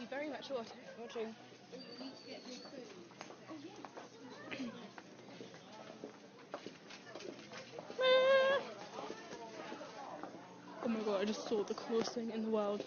you very much for watching. Oh, oh my god, I just saw the coolest thing in the world.